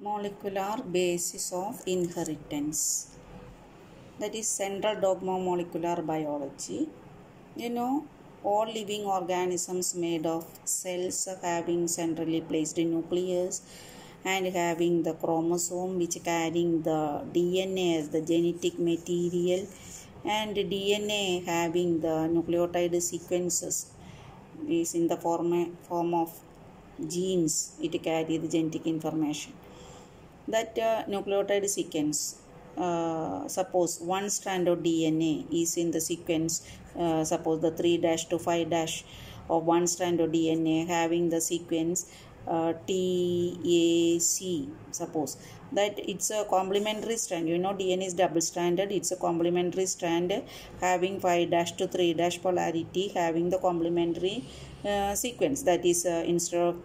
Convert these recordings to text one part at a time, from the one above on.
molecular basis of inheritance. That is central dogma molecular biology. You know all living organisms made of cells having centrally placed nucleus and having the chromosome which carrying the dna as the genetic material and dna having the nucleotide sequences is in the form, form of genes it carry the genetic information. That uh, nucleotide sequence uh, suppose one strand of dna is in the sequence uh, suppose the 3 dash to 5 dash of one strand of dna having the sequence uh, TAC suppose. That it's a complementary strand. You know DNA is double stranded. It's a complementary strand having 5 dash to 3 dash polarity having the complementary uh, sequence. That is uh, instead of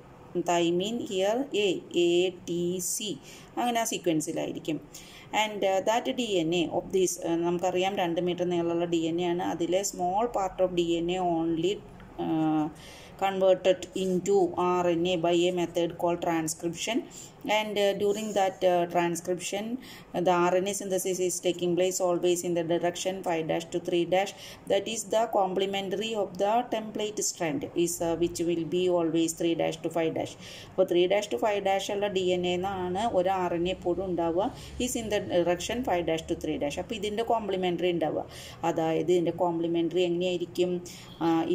thymine here A A T C അങ്ങനെ ആ സീക്വൻസിലായിരിക്കും and that D N A of these നമുക്കറിയാം രണ്ട് metre നീളമുള്ള D N A ആണ്. അതിലെ small part of D N A only converted into RNA by a method called transcription and uh, during that uh, transcription uh, the RNA synthesis is taking place always in the direction 5 dash to 3 dash that is the complementary of the template strand is uh, which will be always 3 dash to 5 dash ഉള്ള D N എന്നാണ് ഒരു R N A എപ്പോഴും ഉണ്ടാവുക is in the direction five dash to three dash അപ്പോൾ ഇതിന്റെ complementary ഉണ്ടാവുക അതായത് ഇതിന്റെ കോംപ്ലിമെന്ററി എങ്ങനെയായിരിക്കും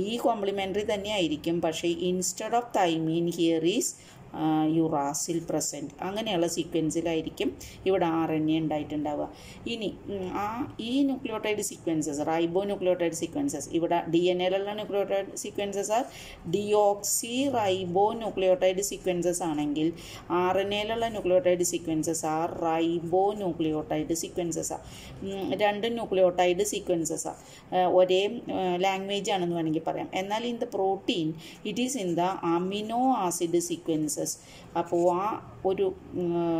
ഈ കോംപ്ലിമെന്ററി തന്നെയായിരിക്കും remember say instead of time, in here is uracil present അങ്ങനെയുള്ള സീക്വൻസിലായിരിക്കും ഇവിടെ ആർ എൻ എ ഉണ്ടായിട്ടുണ്ടാവുക. ഇനി ആ ഈ nucleotide sequences ribo nucleotide sequences ഇവിടെ D N എയിലുള്ള nucleotide sequences are deoxy ribo nucleotide sequences ആണെങ്കിൽ R N എയിലുള്ള nucleotide sequences are ribo nucleotide sequences ആ. രണ്ട് ന്യൂക്ലിയോട്ടൈഡ് സീക്വൻസസ് ആ. ഒരേ ലാംഗ്വേജ് ആണെന്ന് വേണമെങ്കിൽ പറയാം. എന്നാൽ in the protein it is in the amino acid sequences. അപ്പോൾ ആ ഒരു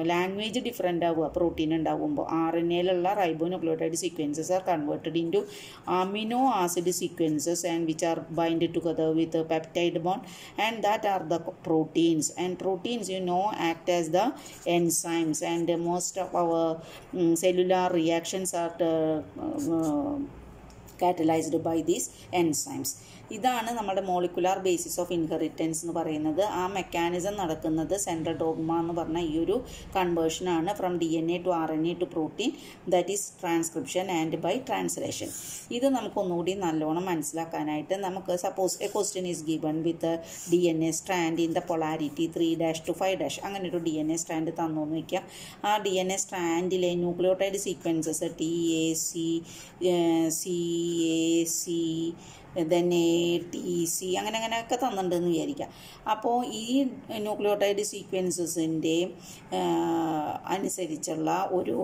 ലാംഗ്വേജ് ഡിഫറെന്റ് ആവുക പ്രോട്ടീൻ ഉണ്ടാകുമ്പോൾ R N എയിലുള്ള ribo nucleotide sequences are converted into amino acid sequences and which are bind together with peptide bond and that are the proteins and proteins you know act as the enzymes and most of our cellular reactions are uh, catalyzed by these enzymes. ഇതാണ് നമ്മുടെ molecular basis of inheritance എന്ന് പറയുന്നത്. ആ mechanism നടക്കുന്നത് central dogma എന്ന് പറഞ്ഞ ഈ ഒരു കൺവേർഷനാണ് from D N A to R N A to protein that is transcription and by translation ഇത് നമുക്കൊന്നുകൂടി നല്ലോണം മനസ്സിലാക്കാനായിട്ട് നമുക്ക് suppose a question is given with D N A strand in the polarity three dash to five dash അങ്ങനെ ഒരു D N A strand തന്നു എന്ന് വയ്ക്കാം ആ D N A സ്ട്രാൻഡിലെ nucleotide sequences T A C C A C then A T C അങ്ങനെ അങ്ങനെയൊക്കെ തന്നിട്ടുണ്ടെന്ന് വിചാരിക്കാം. അപ്പോൾ ഈ ന്യൂക്ലിയോട്ടൈഡ് സീക്വൻസസിന്റെ അനുസരിച്ചുള്ള ഒരു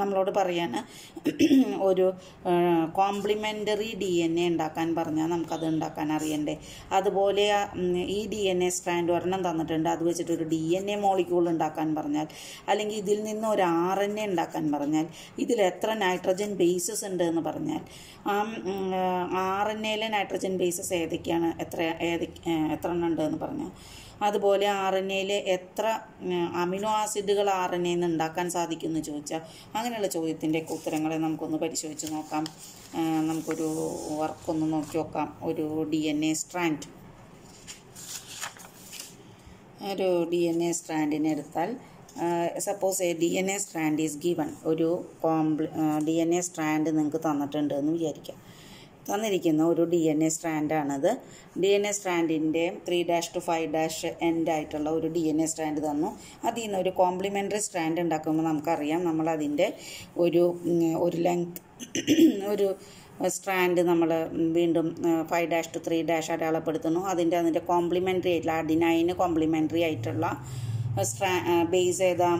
നമ്മളോട് പറയാൻ ഒരു കോംപ്ലിമെന്ററി ഡി എൻ എ ഉണ്ടാക്കാൻ പറഞ്ഞാൽ നമുക്കത് ഉണ്ടാക്കാൻ അറിയണ്ടേ. അതുപോലെ ഈ ഡി എൻ എ സ്ട്രാൻഡ് ഒരെണ്ണം തന്നിട്ടുണ്ട്. അത് വെച്ചിട്ട് ഒരു ഡി എൻ എ മോളിക്യൂൾ ഉണ്ടാക്കാൻ പറഞ്ഞാൽ അല്ലെങ്കിൽ ഇതിൽ നിന്ന് ഒരു ആർ എൻ എ ഉണ്ടാക്കാൻ പറഞ്ഞാൽ ഇതിൽ എത്ര നൈട്രജൻ ബേസസ് ഉണ്ട് എന്ന് പറഞ്ഞാൽ ആ ആർ എൻ എയിലെ നൈട്രജൻ ബേസസ് ഏതൊക്കെയാണ്? എത്ര ഏത് എത്ര എണ്ണം ഉണ്ട് എന്ന് പറഞ്ഞാൽ അതുപോലെ ആർ എൻ എയിൽ എത്ര അമിനോ ആസിഡുകൾ ആർ എൻ എന്ന് ഉണ്ടാക്കാൻ സാധിക്കുമെന്ന് ചോദിച്ചാൽ അങ്ങനെയുള്ള ചോദ്യത്തിന്റെയൊക്കെ ഉത്തരങ്ങളെ നമുക്കൊന്ന് പരിശോധിച്ച് നോക്കാം. നമുക്കൊരു വർക്കൊന്ന് നോക്കി നോക്കാം. ഒരു ഡി എൻ എ സ്ട്രാൻഡ്. ഒരു ഡി എൻ എ സ്ട്രാൻഡിനെ എടുത്താൽ suppose a D N A strand is given ഒരു കോംപ്ലി ഡി എൻ എ സ്ട്രാൻഡ് നിങ്ങൾക്ക് തന്നിട്ടുണ്ട് എന്ന് വിചാരിക്കാം. തന്നിരിക്കുന്ന ഒരു ഡി എൻ എ സ്ട്രാൻഡാണത് D N A സ്ട്രാൻഡിന്റെ three dash to five dash end ആയിട്ടുള്ള ഒരു ഡി എൻ എ സ്ട്രാൻഡ് തന്നു. അതിൽ നിന്ന് ഒരു കോംപ്ലിമെന്ററി സ്ട്രാൻഡ് ഉണ്ടാക്കുമ്പോൾ നമുക്കറിയാം നമ്മളതിന്റെ ഒരു ഒരു ലെങ്ത് ഒരു സ്ട്രാൻഡ് നമ്മൾ വീണ്ടും five dash to three dash അടയാളപ്പെടുത്തുന്നു. അതിന്റെ അതിന്റെ കോംപ്ലിമെന്ററി ആയിട്ടുള്ള അഡിനൈന് കോംപ്ലിമെന്ററി ആയിട്ടുള്ള സ്ട്രാ ബേസ് ഏതാ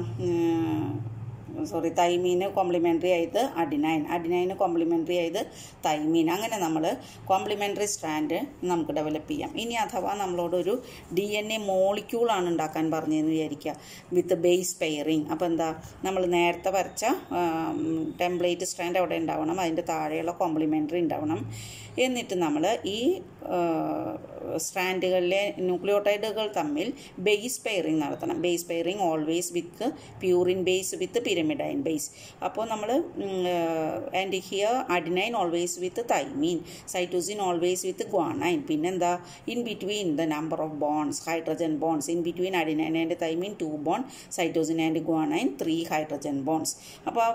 സോറി തൈമീന് കോംപ്ലിമെന്ററി ആയത് അഡിനൈൻ അഡിനൈന് കോംപ്ലിമെന്ററി ആയത് തൈമീൻ അങ്ങനെ നമ്മൾ കോംപ്ലിമെന്ററി സ്ട്രാൻഡ് നമുക്ക് ഡെവലപ്പ് ചെയ്യാം. ഇനി അഥവാ നമ്മളോടൊരു ഡി എൻ എ മോളിക്യൂളാണ് ഉണ്ടാക്കാൻ പറഞ്ഞതെന്ന് വിചാരിക്കുക. വിത്ത് ബേസ് പെയറിങ് അപ്പോൾ എന്താ? നമ്മൾ നേരത്തെ വരച്ച ടെംപ്ലേറ്റ് സ്ട്രാൻഡ് അവിടെ ഉണ്ടാവണം. അതിന്റെ താഴെയുള്ള കോംപ്ലിമെന്ററി ഉണ്ടാവണം. എന്നിട്ട് നമ്മൾ ഈ സ്ട്രാൻഡുകളിലെ ന്യൂക്ലിയോട്ടൈഡുകൾ തമ്മിൽ ബേസ് പെയറിങ് നടത്തണം. Base pairing always with purine base with pyrimidine base അപ്പോൾ നമ്മൾ and here adenine always with thymine cytosine always with guanine പിന്നെന്താ? In between the number of bonds hydrogen bonds in between adenine and thymine two bond cytosine and guanine three hydrogen bonds അപ്പോൾ ആ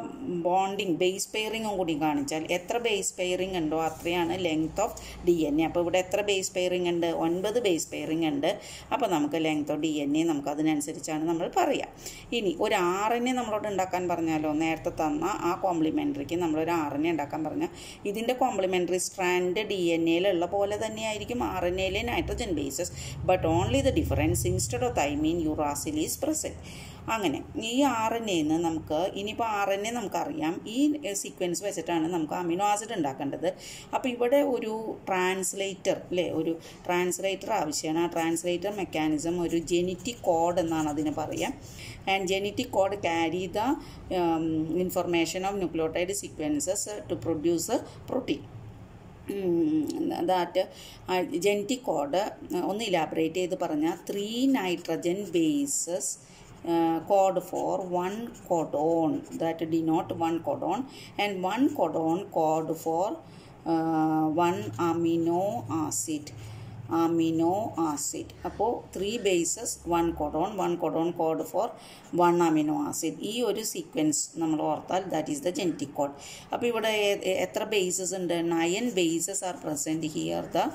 bonding base പെയറിങ്ങും കൂടി കാണിച്ചാൽ എത്ര base pairing ഉണ്ടോ അത്രയാണ് length of D N A അപ്പോൾ ഇവിടെ എത്ര ബേസ് പെയറിംഗ് ഉണ്ട് ഒൻപത് ബേസ് പെയറിംഗ് ഉണ്ട്. അപ്പോൾ നമുക്ക് ലെങ്ത് ഡി എൻ എ നമുക്ക് അതിനനുസരിച്ചാണ് നമ്മൾ പറയുക ഇനി ഒരു ആറ് എന്നെ എ നമ്മളോട് ഉണ്ടാക്കാൻ പറഞ്ഞാലോ? നേരത്തെ തന്ന ആ കോംപ്ലിമെന്ററിക്ക് നമ്മളൊരു ആറ് എന്നെ ഉണ്ടാക്കാൻ പറഞ്ഞാൽ ഇതിന്റെ കോംപ്ലിമെന്ററി സ്ട്രാൻഡ് ഡി എൻ എയിലുള്ള പോലെ തന്നെയായിരിക്കും ആർ എൻ എയിലെ nitrogen bases but only the difference instead of thymine uracil is present അങ്ങനെ ഈ ആർ എൻ എന്ന് നമുക്ക് ഇനിയിപ്പോൾ ആർ എൻ എ നമുക്കറിയാം. ഈ സീക്വൻസ് വെച്ചിട്ടാണ് നമുക്ക് അമിനോ ആസിഡ് ഉണ്ടാക്കേണ്ടത്. അപ്പോൾ ഇവിടെ ഒരു ട്രാൻസ്ലേറ്റർ അല്ലേ ഒരു ട്രാൻസ്ലേറ്റർ ആവശ്യമാണ് ആ ട്രാൻസ്ലേറ്റർ മെക്കാനിസം ഒരു ജെനറ്റിക് കോഡ് എന്നാണ് അതിന് പറയുക and genetic code carry the information of nucleotide sequences to produce protein that genetic code ഒന്ന് ഇലാബറേറ്റ് ചെയ്ത് പറഞ്ഞാൽ three nitrogen bases uh, code for one codon that denote one codon and one codon code for uh, one amino acid amino acid. അപ്പോൾ three bases one codon one codon code for one amino acid ഈ ഒരു sequence നമ്മൾ ഓർത്താൽ that is the genetic code അപ്പോൾ ഇവിടെ എത്ര bases ഉണ്ട്? Nine bases are present here the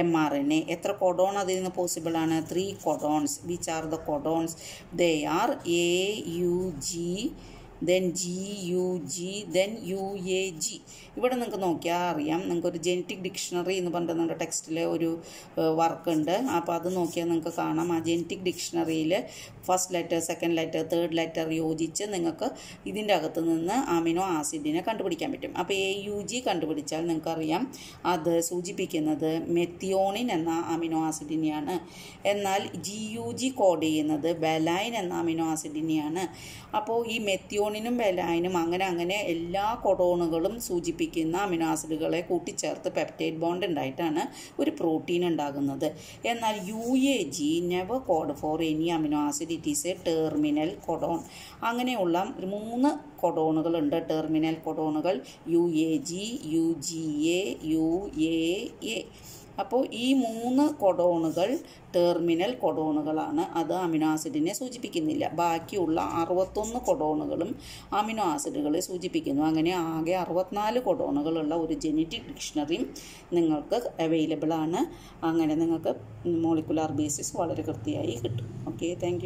M R N A എത്ര കൊഡോൺ അതിൽ നിന്ന് പോസിബിൾ ആണ്? Three codons which are the codons they are A U G then G U G then U A G ഇവിടെ നിങ്ങൾക്ക് നോക്കിയാൽ അറിയാം. നിങ്ങൾക്ക് ഒരു ജെനറ്റിക് ഡിക്ഷണറി എന്ന് പറഞ്ഞിട്ട് നിങ്ങളുടെ ടെക്സ്റ്റിൽ ഒരു വർക്ക് ഉണ്ട് അപ്പോൾ അത് നോക്കിയാൽ നിങ്ങൾക്ക് കാണാം. ആ genetic ഡിക്ഷണറിയിൽ first letter second letter third letter യോജിച്ച് നിങ്ങൾക്ക് ഇതിന്റെ അകത്ത് നിന്ന് അമിനോ ആസിഡിനെ കണ്ടുപിടിക്കാൻ പറ്റും. അപ്പോൾ എ യു ജി കണ്ടുപിടിച്ചാൽ നിങ്ങൾക്കറിയാം. അത് സൂചിപ്പിക്കുന്നത് മെത്തിയോണിൻ എന്ന അമിനോ ആസിഡിനെയാണ് എന്നാൽ ജി യു ജി കോഡ് ചെയ്യുന്നത് ബലൈൻ എന്ന അമിനോ ആസിഡിനെയാണ് അപ്പോൾ ഈ മെത്തിയോണിനും ബെലൈനും അങ്ങനെ അങ്ങനെ എല്ലാ കൊഡോണുകളും സൂചിപ്പിക്കുന്ന അമിനോ ആസിഡുകളെ കൂട്ടിച്ചേർത്ത് പെപ്റ്റൈഡ് ബോണ്ട് ഉണ്ടായിട്ടാണ് ഒരു പ്രോട്ടീൻ ഉണ്ടാകുന്നത്. എന്നാൽ U A G never code for any amino acid it is a terminal codon അങ്ങനെയുള്ള മൂന്ന് കൊഡോണുകളുണ്ട് terminal കൊഡോണുകൾ U A G U G A U A A അപ്പോൾ ഈ മൂന്ന് കൊഡോണുകൾ ടെർമിനൽ കൊഡോണുകളാണ് അത് അമിനോ ആസിഡിനെ സൂചിപ്പിക്കുന്നില്ല. ബാക്കിയുള്ള അറുപത്തൊന്ന് കൊഡോണുകളും അമിനോ ആസിഡുകളെ സൂചിപ്പിക്കുന്നു. അങ്ങനെ ആകെ അറുപത്തിനാല് കൊഡോണുകളുള്ള ഒരു ജെനറ്റിക് ഡിക്ഷണറി നിങ്ങൾക്ക് അവൈലബിൾ ആണ്. അങ്ങനെ നിങ്ങൾക്ക് മോളിക്കുലാർ ബേസിസ് വളരെ കൃത്യമായി കിട്ടും. Okay thank